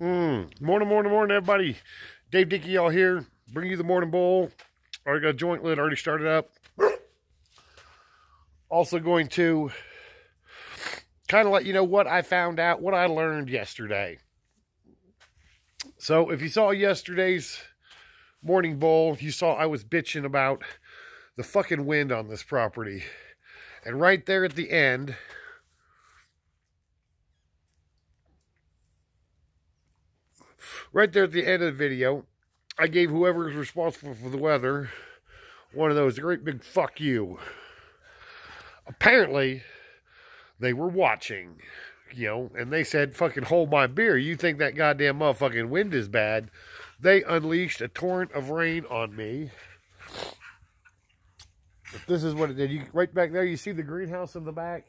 Mm. Morning, morning, morning, everybody. Dave Dickey, y'all here. Bring you the morning bowl. Already got a joint lid, already started up. Also going to kind of let you know what I found out, what I learned yesterday. So if you saw yesterday's morning bowl, you saw I was bitching about the fucking wind on this property. And right there at the end, right there at the end of the video, I gave whoever is responsible for the weather one of those, great big fuck you. Apparently, they were watching, you know, and they said, fucking hold my beer. You think that goddamn motherfucking wind is bad. They unleashed a torrent of rain on me. But this is what it did. You Right back there, you see the greenhouse in the back?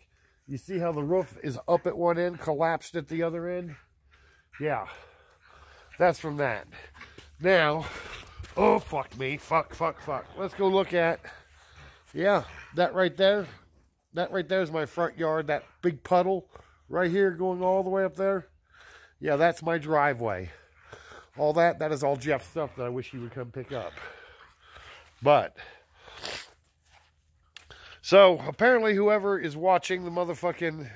You see how the roof is up at one end, collapsed at the other end? Yeah. That's from that. Now, oh, fuck me. Fuck, fuck, fuck. Let's go look at, yeah, that right there. That right there is my front yard. That big puddle right here going all the way up there. Yeah, that's my driveway. All that, that is all Jeff's stuff that I wish he would come pick up. But, so apparently whoever is watching the motherfucking,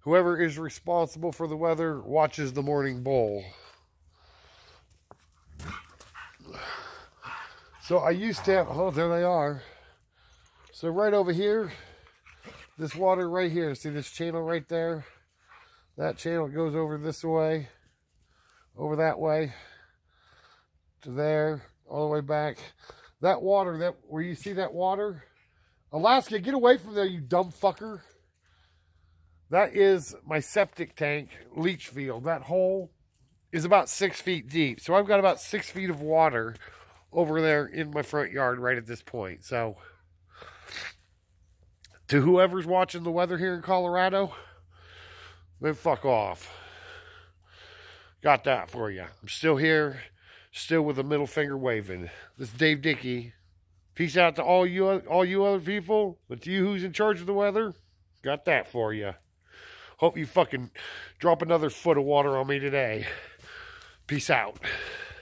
whoever is responsible for the weather watches the morning bowl. So I used to have, oh, there they are. So right over here, this water right here, see this channel right there? That channel goes over this way, over that way, to there, all the way back. That water, that where you see that water? Alaska, get away from there, you dumb fucker. That is my septic tank leach field. That hole is about six feet deep. So I've got about six feet of water over there in my front yard right at this point. So, to whoever's watching the weather here in Colorado, then fuck off. Got that for you. I'm still here, still with a middle finger waving. This is Dave Dickey. Peace out to all you all you other people. But to you who's in charge of the weather, got that for you. Hope you fucking drop another foot of water on me today. Peace out.